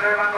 Pero